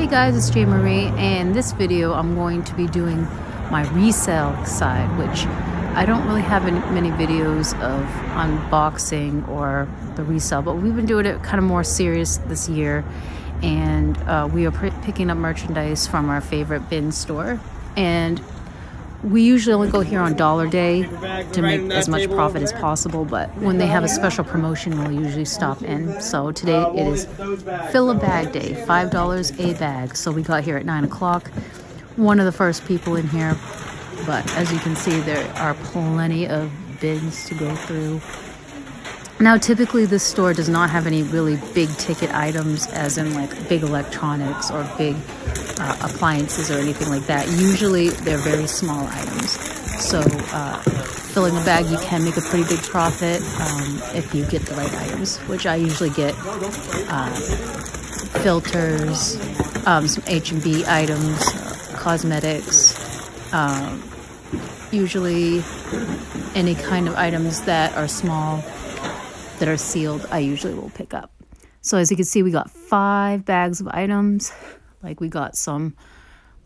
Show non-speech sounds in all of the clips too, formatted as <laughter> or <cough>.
Hey guys, it's J Marie, and this video I'm going to be doing my resale side, which I don't really have any, many videos of unboxing or the resale, but we've been doing it kind of more serious this year, and uh, we are picking up merchandise from our favorite bin store, and we usually only go here on dollar day to make as much profit as possible but when they have a special promotion we'll usually stop in. So today it is fill a bag day five dollars a bag. So we got here at nine o'clock. One of the first people in here but as you can see there are plenty of bins to go through now typically this store does not have any really big ticket items as in like big electronics or big uh, appliances or anything like that. Usually they're very small items. So uh, filling a bag, you can make a pretty big profit um, if you get the right items, which I usually get uh, filters, um, some H&B items, uh, cosmetics, um, usually any kind of items that are small, that are sealed, I usually will pick up. So as you can see, we got five bags of items. Like we got some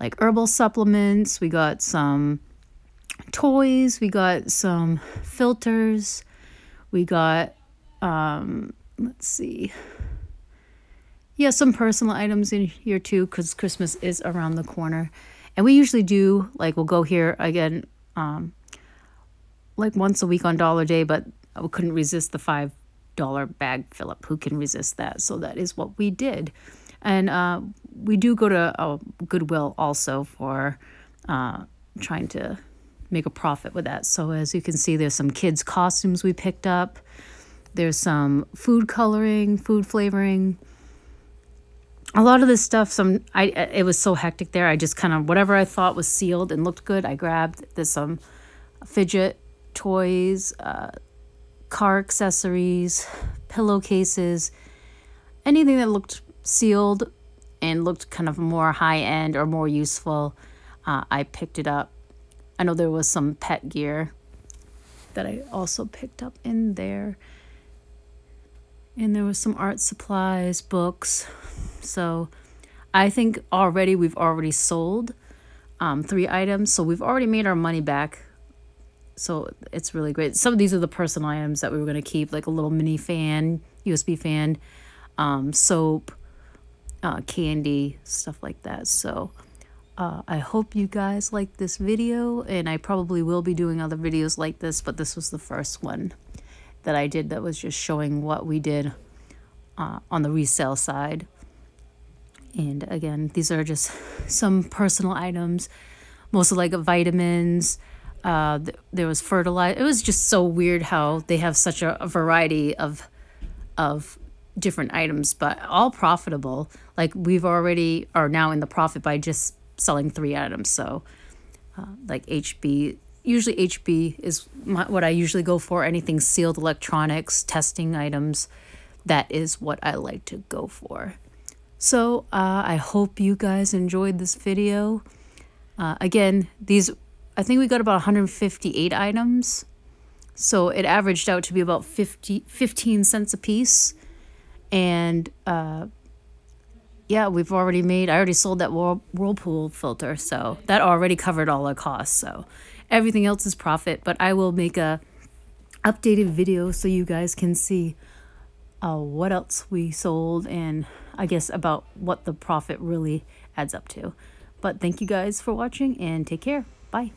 like herbal supplements, we got some toys, we got some filters, we got um let's see. Yeah, some personal items in here too cuz Christmas is around the corner. And we usually do like we'll go here again um like once a week on dollar day, but I couldn't resist the five dollar bag up. Who can resist that? So that is what we did. And uh, we do go to uh, Goodwill also for uh, trying to make a profit with that. So as you can see, there's some kids' costumes we picked up. There's some food coloring, food flavoring. A lot of this stuff, some I it was so hectic there. I just kind of whatever I thought was sealed and looked good, I grabbed. There's some fidget toys, uh, car accessories, pillowcases, anything that looked sealed and looked kind of more high end or more useful, uh, I picked it up. I know there was some pet gear that I also picked up in there. And there was some art supplies, books. So I think already we've already sold um, three items. So we've already made our money back. So it's really great. Some of these are the personal items that we were going to keep, like a little mini fan, USB fan, um, soap, uh, candy, stuff like that. So uh, I hope you guys like this video, and I probably will be doing other videos like this, but this was the first one that I did that was just showing what we did uh, on the resale side. And again, these are just <laughs> some personal items, mostly like vitamins. Uh, th there was fertilizer. It was just so weird how they have such a, a variety of of different items, but all profitable. Like we've already are now in the profit by just selling three items. So, uh, like HB, usually HB is my, what I usually go for. Anything sealed electronics, testing items, that is what I like to go for. So uh, I hope you guys enjoyed this video. Uh, again, these I think we got about 158 items. So it averaged out to be about 50, 15 cents a piece and uh, yeah, we've already made. I already sold that whirl, whirlpool filter, so that already covered all our costs. So everything else is profit. But I will make a updated video so you guys can see uh, what else we sold and I guess about what the profit really adds up to. But thank you guys for watching and take care. Bye.